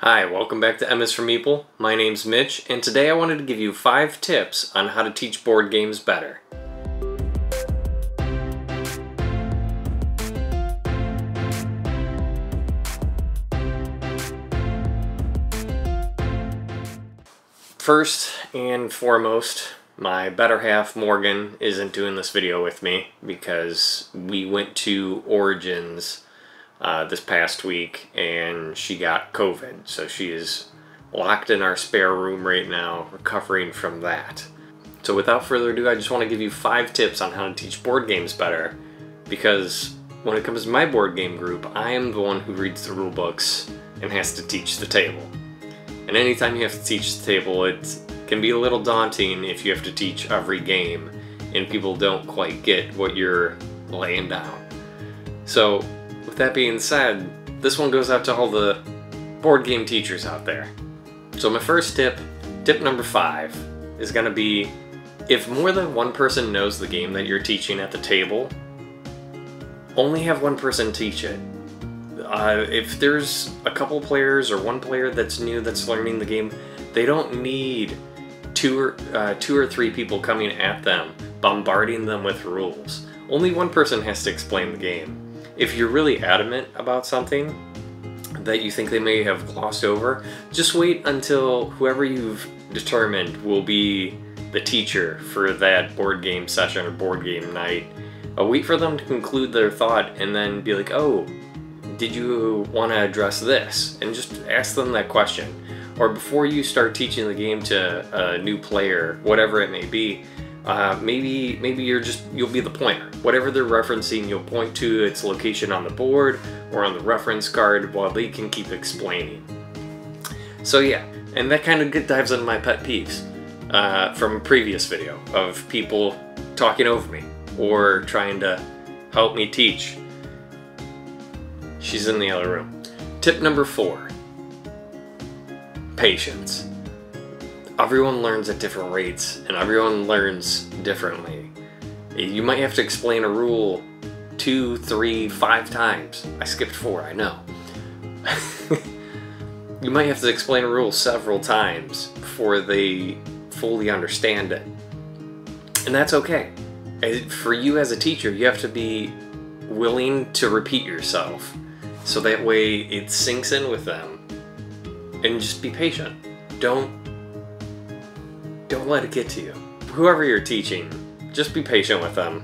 Hi, welcome back to M is for Meeple. My name's Mitch, and today I wanted to give you 5 tips on how to teach board games better. First and foremost, my better half, Morgan, isn't doing this video with me because we went to Origins uh, this past week and she got COVID. So she is locked in our spare room right now, recovering from that. So without further ado, I just want to give you five tips on how to teach board games better because when it comes to my board game group, I am the one who reads the rule books and has to teach the table. And anytime you have to teach the table, it can be a little daunting if you have to teach every game and people don't quite get what you're laying down. So that being said, this one goes out to all the board game teachers out there. So my first tip, tip number five, is going to be if more than one person knows the game that you're teaching at the table, only have one person teach it. Uh, if there's a couple players or one player that's new that's learning the game, they don't need two or uh, two or three people coming at them, bombarding them with rules. Only one person has to explain the game if you're really adamant about something that you think they may have glossed over, just wait until whoever you've determined will be the teacher for that board game session or board game night. Uh, wait for them to conclude their thought and then be like, oh, did you want to address this? And just ask them that question. Or before you start teaching the game to a new player, whatever it may be, uh, maybe maybe you're just you'll be the pointer. Whatever they're referencing, you'll point to its location on the board or on the reference card while they can keep explaining. So yeah, and that kind of dives into my pet peeves uh, from a previous video of people talking over me or trying to help me teach. She's in the other room. Tip number four patience everyone learns at different rates and everyone learns differently. You might have to explain a rule two, three, five times. I skipped four, I know. you might have to explain a rule several times before they fully understand it. And that's okay. For you as a teacher, you have to be willing to repeat yourself so that way it sinks in with them. And just be patient. Don't don't let it get to you. Whoever you're teaching, just be patient with them.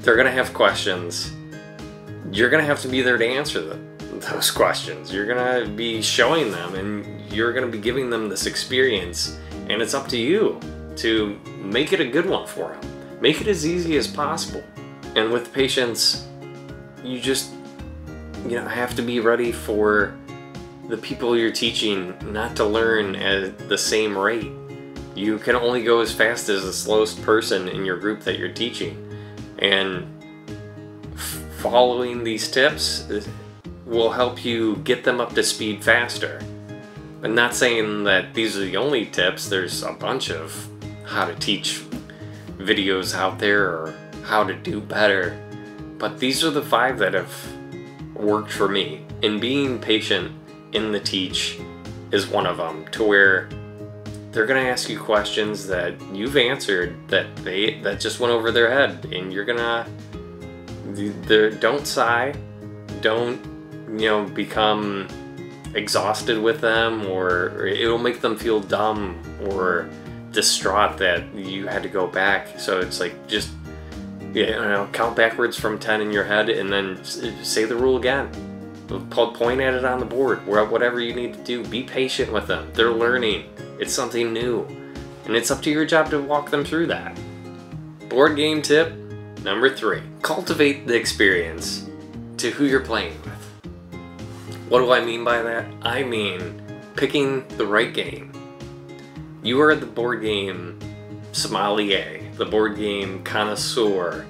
They're going to have questions. You're going to have to be there to answer those questions. You're going to be showing them and you're going to be giving them this experience. And it's up to you to make it a good one for them. Make it as easy as possible. And with patience, you just you know have to be ready for the people you're teaching not to learn at the same rate you can only go as fast as the slowest person in your group that you're teaching. And following these tips will help you get them up to speed faster. I'm not saying that these are the only tips, there's a bunch of how to teach videos out there or how to do better. But these are the five that have worked for me. And being patient in the teach is one of them, to where they're gonna ask you questions that you've answered that they that just went over their head, and you're gonna don't sigh, don't you know become exhausted with them, or it'll make them feel dumb or distraught that you had to go back. So it's like just you know count backwards from ten in your head, and then say the rule again. Point at it on the board, whatever you need to do. Be patient with them. They're learning. It's something new. And it's up to your job to walk them through that. Board game tip number three cultivate the experience to who you're playing with. What do I mean by that? I mean picking the right game. You are the board game sommelier, the board game connoisseur,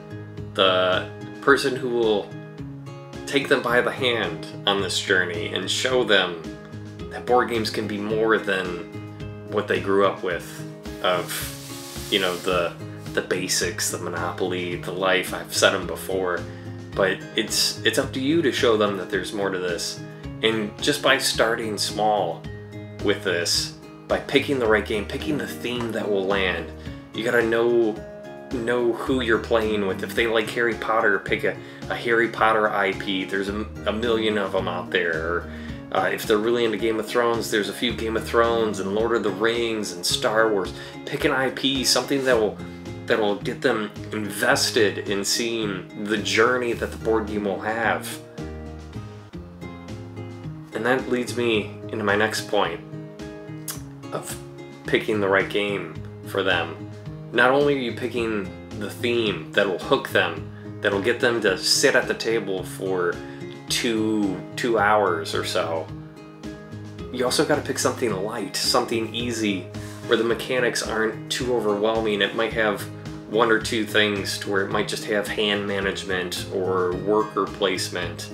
the person who will take them by the hand on this journey and show them that board games can be more than what they grew up with of you know the the basics the monopoly the life i've said them before but it's it's up to you to show them that there's more to this And just by starting small with this, by picking the right game, picking the theme that will land, you gotta know know who you're playing with. If they like Harry Potter, pick a, a Harry Potter IP. There's a, a million of them out there. Or, uh, if they're really into Game of Thrones, there's a few Game of Thrones and Lord of the Rings and Star Wars. Pick an IP, something that will that will get them invested in seeing the journey that the board game will have. And that leads me into my next point of picking the right game for them. Not only are you picking the theme that'll hook them, that'll get them to sit at the table for two two hours or so. You also got to pick something light, something easy, where the mechanics aren't too overwhelming. It might have one or two things to where it might just have hand management or worker placement,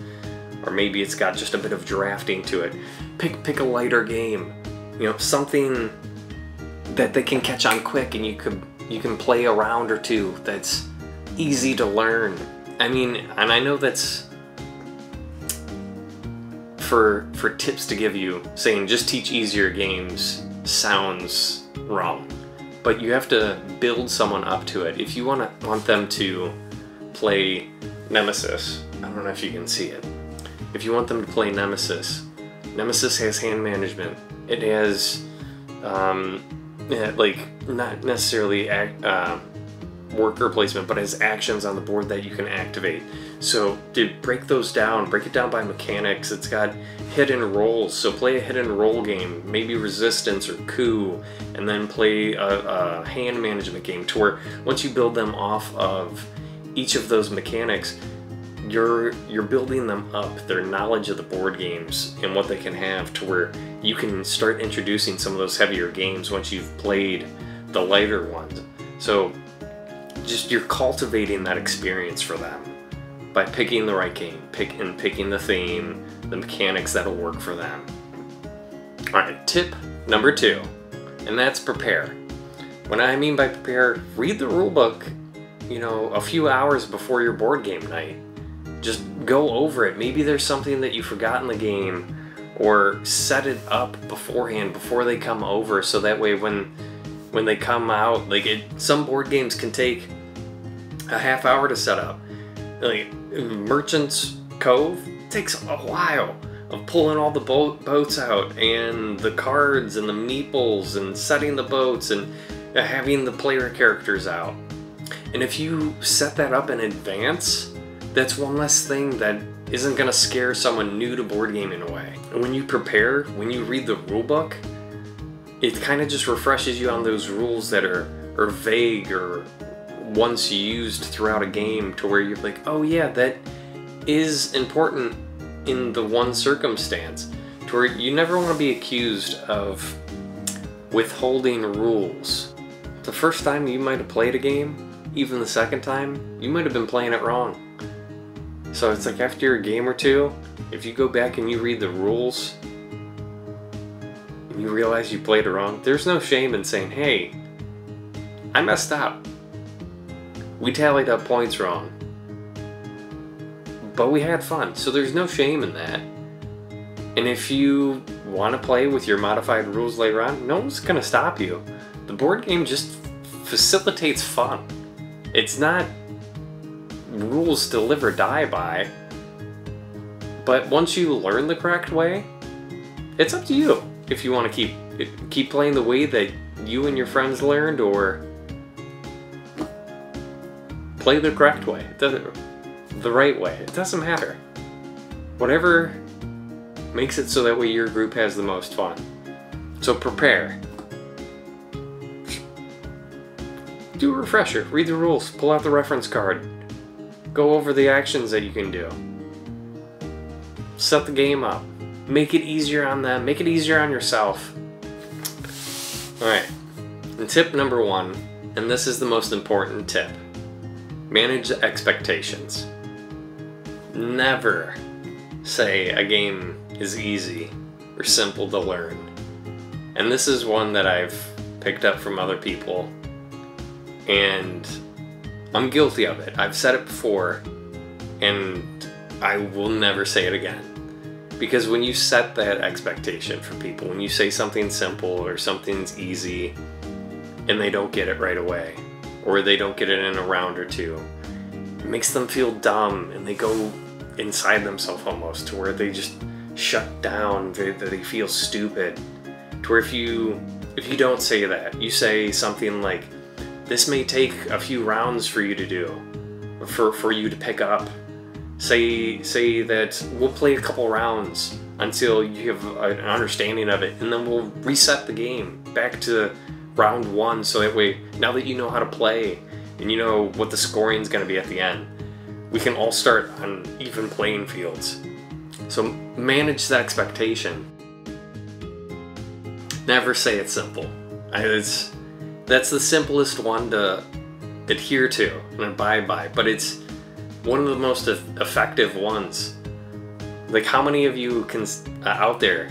or maybe it's got just a bit of drafting to it. Pick pick a lighter game, you know, something that they can catch on quick and you could you can play a round or two that's easy to learn. I mean, and I know that's for for tips to give you saying just teach easier games sounds wrong. But you have to build someone up to it. If you want to want them to play Nemesis, I don't know if you can see it. If you want them to play Nemesis, Nemesis has hand management. It has um, yeah, like not necessarily uh, worker placement, but has actions on the board that you can activate. So to break those down, break it down by mechanics. It's got hidden roles. So play a hidden role game, maybe resistance or coup, and then play a, a hand management game to where once you build them off of each of those mechanics, you're you're building them up their knowledge of the board games and what they can have to where you can start introducing some of those heavier games once you've played the lighter ones so just you're cultivating that experience for them by picking the right game pick and picking the theme the mechanics that'll work for them. All right tip number two and that's prepare. What i mean by prepare read the rulebook you know a few hours before your board game night. Just go over it. Maybe there's something that you forgot in the game or set it up beforehand before they come over so that way when when they come out like it some board games can take a half hour to set up like merchants cove takes a while of pulling all the boat boats out and the cards and the meeples and setting the boats and having the player characters out and if you set that up in advance that's one less thing that isn't going to scare someone new to board gaming away. And when you prepare, when you read the rule book, it kind of just refreshes you on those rules that are, are vague or once used throughout a game to where you're like, oh yeah, that is important in the one circumstance. To where you never want to be accused of withholding rules. The first time you might have played a game, even the second time, you might have been playing it wrong. So it's like after a game or two, if you go back and you read the rules, and you realize you played it wrong, there's no shame in saying, hey, I messed up. We tallied up points wrong. But we had fun, so there's no shame in that. And if you want to play with your modified rules later on, no one's going to stop you. The board game just facilitates fun. It's not rules to live or die by. But once you learn the correct way, it's up to you if you want to keep keep playing the way that you and your friends learned or play the correct way, the, the right way. It doesn't matter. Whatever makes it so that way your group has the most fun. So prepare. Do a refresher, read the rules, pull out the reference card, Go over the actions that you can do. Set the game up. Make it easier on them. Make it easier on yourself. Alright. And tip number one, and this is the most important tip manage expectations. Never say a game is easy or simple to learn. And this is one that I've picked up from other people. And I'm guilty of it. I've said it before, and I will never say it again. Because when you set that expectation for people, when you say something simple or something's easy and they don't get it right away, or they don't get it in a round or two, it makes them feel dumb and they go inside themselves almost to where they just shut down, they, they feel stupid. To where if you if you don't say that, you say something like, this may take a few rounds for you to do, for, for you to pick up. Say, say that we'll play a couple rounds until you have an understanding of it, and then we'll reset the game back to round one so that way, now that you know how to play and you know what the scoring is going to be at the end, we can all start on even playing fields. So manage the expectation Never say it's simple. It's that's the simplest one to adhere to and abide by, but it's one of the most effective ones. Like how many of you can uh, out there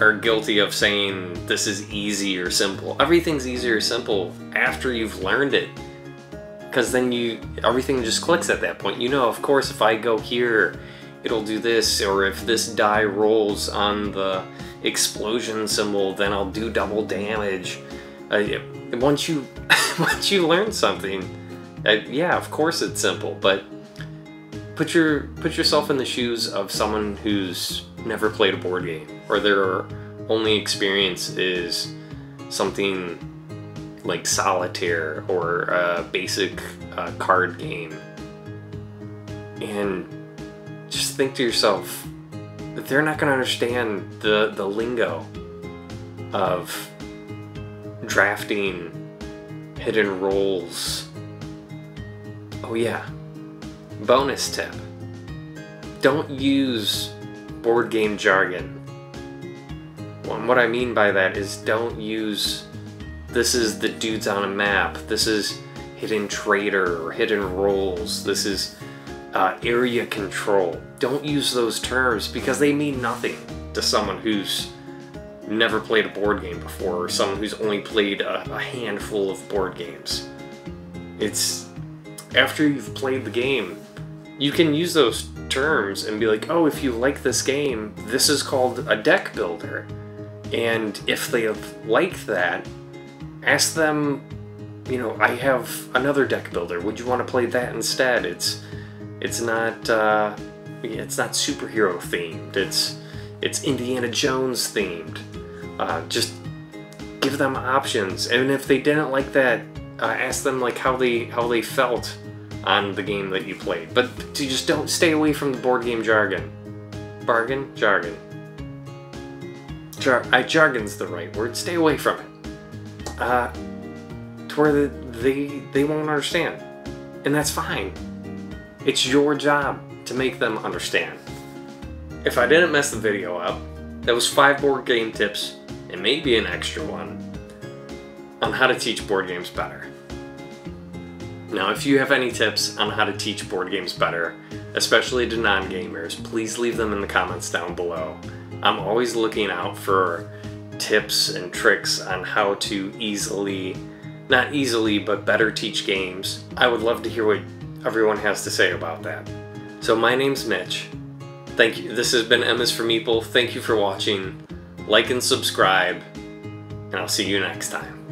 are guilty of saying this is easy or simple? Everything's easy or simple after you've learned it. Because then you everything just clicks at that point. You know, of course, if I go here, it'll do this, or if this die rolls on the explosion symbol, then I'll do double damage. Uh, once you once you learn something, uh, yeah, of course it's simple, but put your put yourself in the shoes of someone who's never played a board game or their only experience is something like solitaire or a basic uh, card game and just think to yourself that they're not going to understand the, the lingo of drafting hidden roles. Oh, yeah. Bonus tip don't use board game jargon. And what I mean by that is don't use this is the dudes on a map, this is hidden traitor or hidden roles, this is uh, area control. Don't use those terms because they mean nothing to someone who's never played a board game before or someone who's only played a, a handful of board games. It's after you've played the game, you can use those terms and be like, oh, if you like this game, this is called a deck builder. And if they like that, ask them, you know, I have another deck builder. Would you want to play that instead? It's it's not uh, it's not superhero themed. It's it's Indiana Jones themed. Uh, just give them options, and if they didn't like that, uh, ask them like how they how they felt on the game that you played. But you just don't stay away from the board game jargon. Bargain, jargon. Jar I, jargon's the right word. Stay away from it. Uh, to where they they won't understand, and that's fine. It's your job to make them understand. If I didn't mess the video up, that was five board game tips and maybe an extra one on how to teach board games better. Now, if you have any tips on how to teach board games better, especially to non-gamers, please leave them in the comments down below. I'm always looking out for tips and tricks on how to easily, not easily, but better teach games. I would love to hear what everyone has to say about that. So my name's Mitch. Thank you. This has been M is for Meeple. Thank you for watching. Like and subscribe, and I'll see you next time.